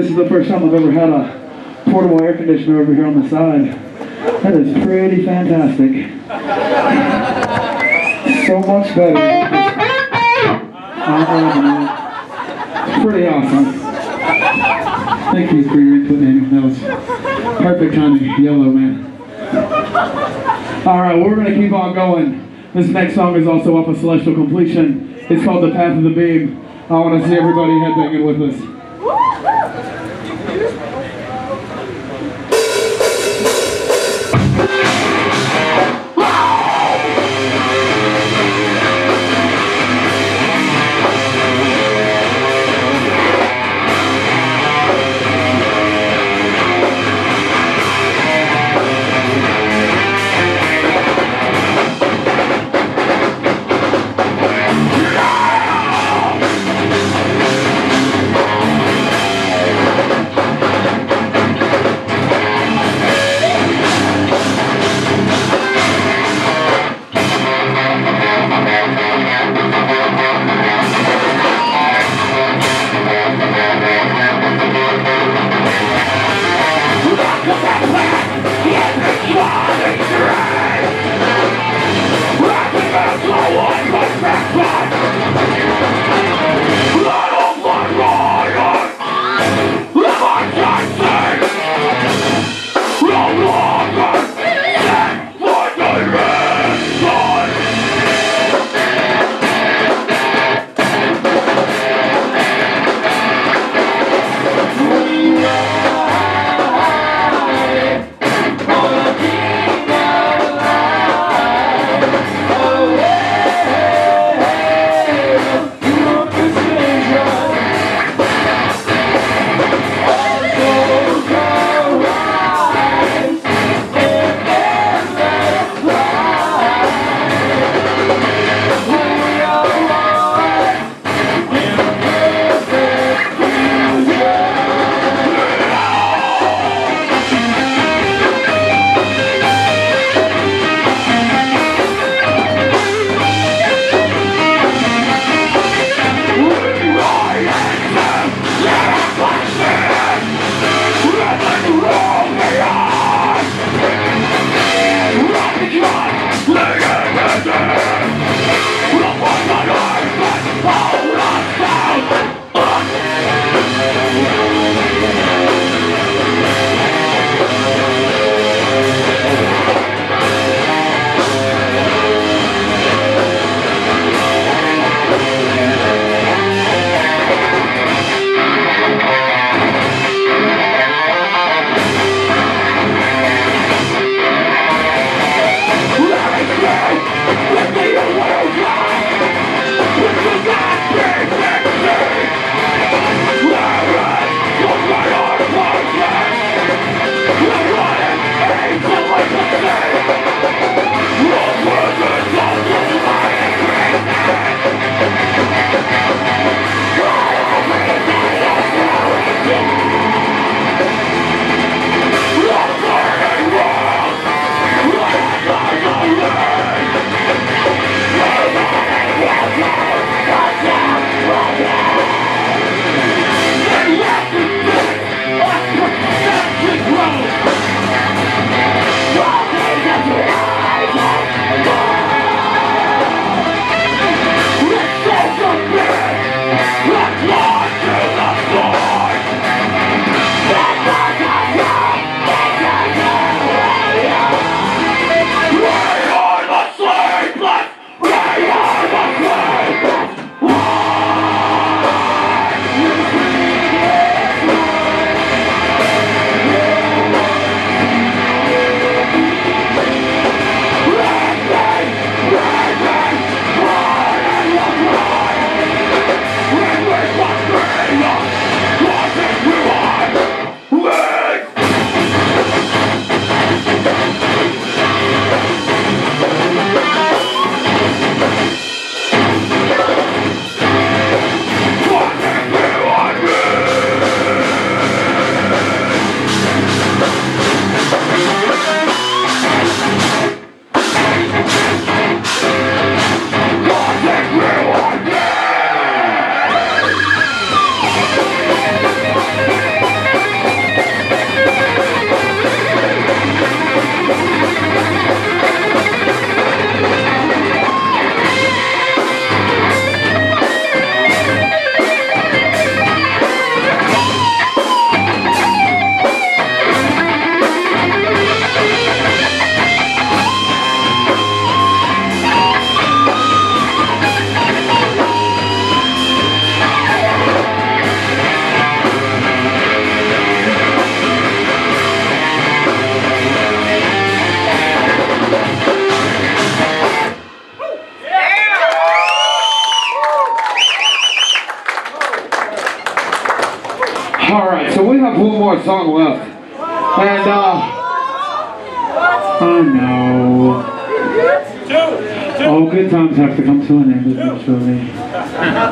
this is the first time I've ever had a portable air conditioner over here on the side. That is pretty fantastic. So much better. Uh, pretty awesome. Thank you for your input, Daniel. That was perfect timing. Yellow, man. All right, we're gonna keep on going. This next song is also off of Celestial Completion. It's called The Path of the Beam. I want to see everybody headbanging with us.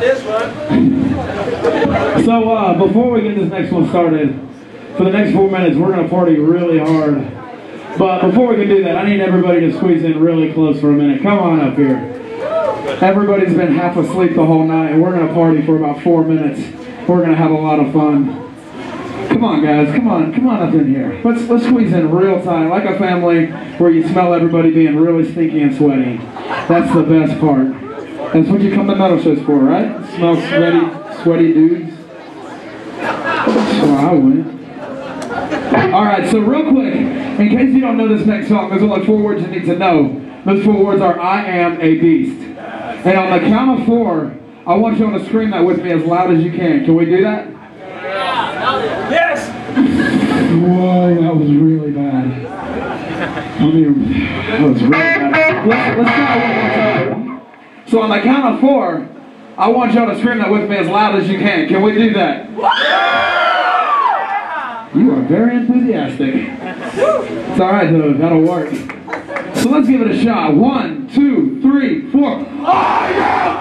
This one. So, uh, before we get this next one started, for the next four minutes, we're going to party really hard. But before we can do that, I need everybody to squeeze in really close for a minute. Come on up here. Everybody's been half asleep the whole night, and we're going to party for about four minutes. We're going to have a lot of fun. Come on, guys. Come on. Come on up in here. Let's let's squeeze in real tight, like a family, where you smell everybody being really stinky and sweaty. That's the best part. That's what you come to metal shows for, right? Smell sweaty, sweaty dudes. Where I went. All right. So real quick, in case you don't know this next song, there's only four words you need to know. Those four words are "I am a beast." And on the count of four, I want you all to scream that with me as loud as you can. Can we do that? Yes. Whoa, that was really bad. I mean, that was really bad. Let's, let's try one more time. So on the count of four, I want y'all to scream that with me as loud as you can. Can we do that? You are very enthusiastic. It's all right, though. That'll work. So let's give it a shot. One, two, three, four. Oh, I am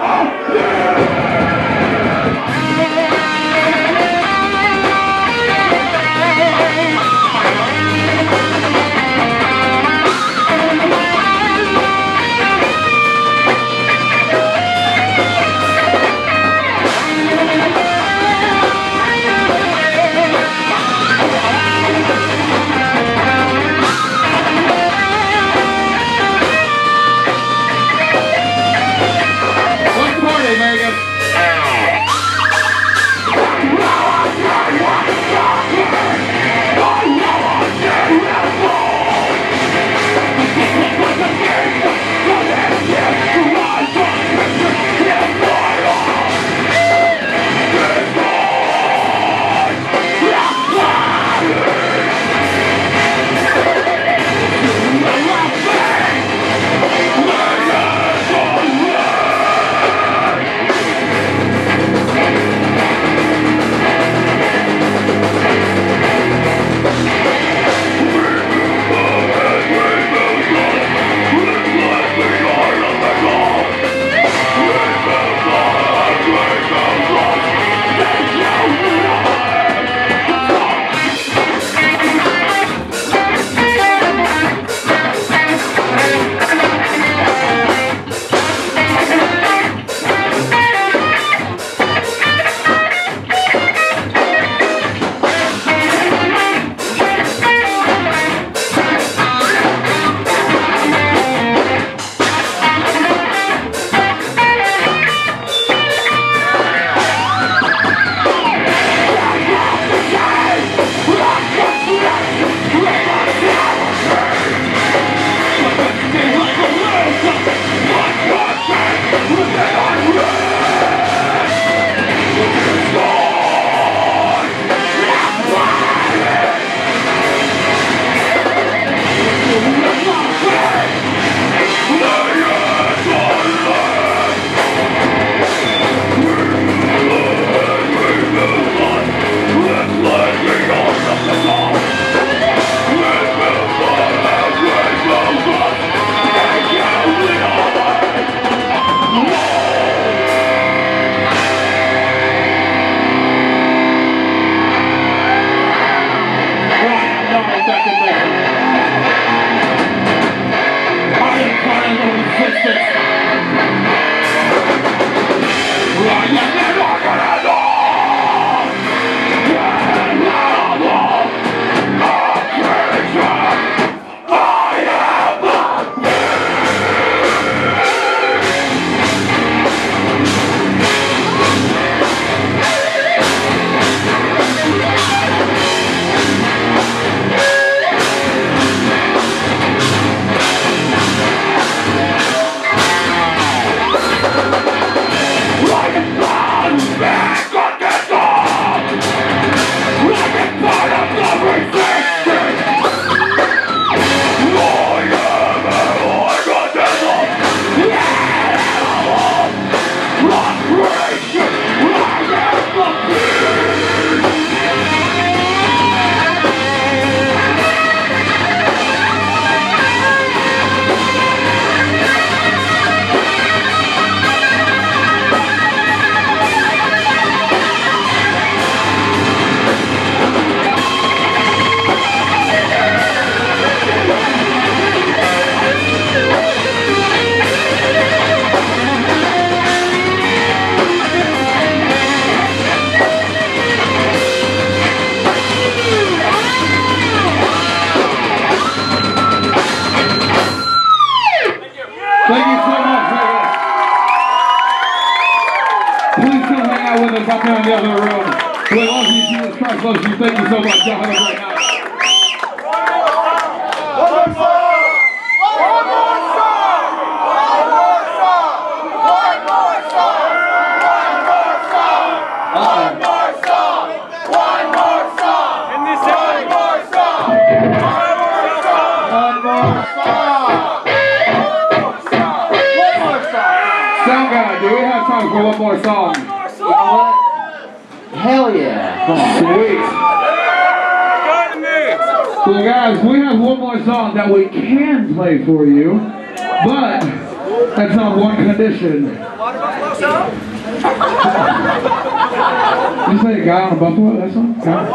that we can play for you, but that's on one condition. You say a guy on a buffalo? That song? Guy?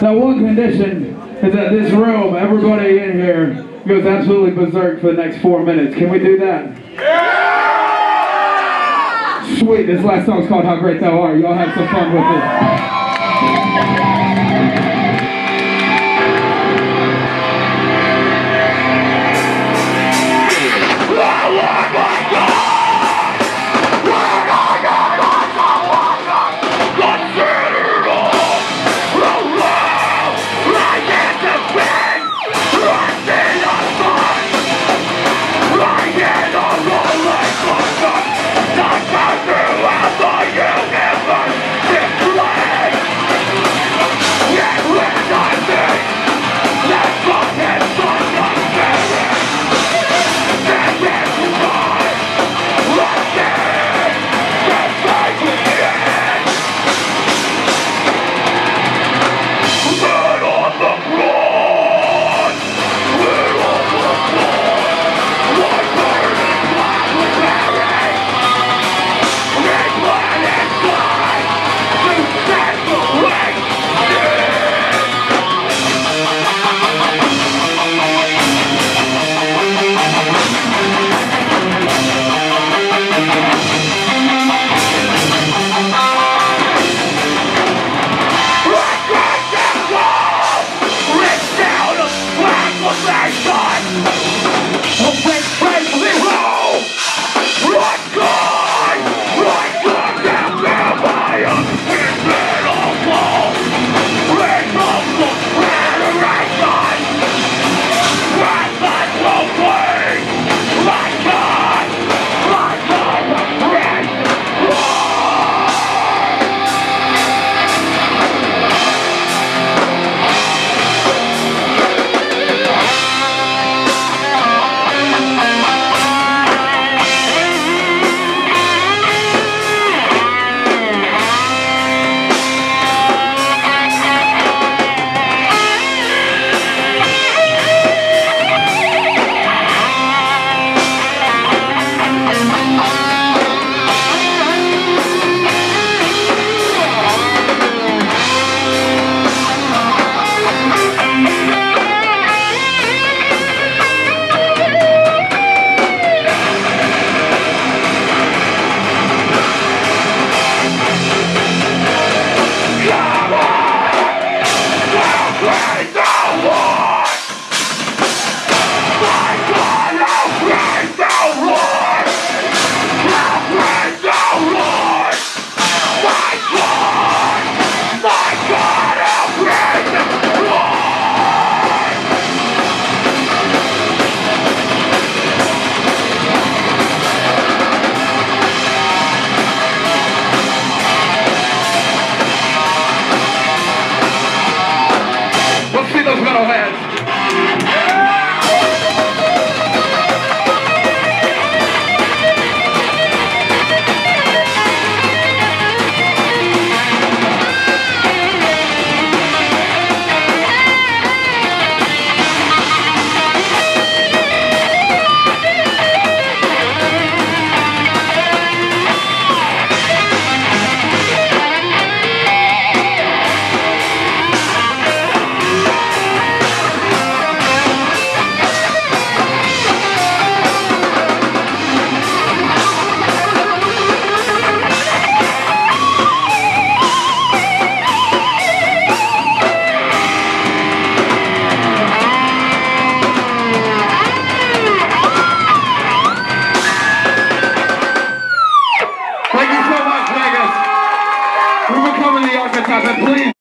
Now, one condition is that this room, everybody in here, goes absolutely berserk for the next four minutes. Can we do that? Yeah! Sweet. This last song's called How Great Thou Art. Y'all have some fun with it. Yeah.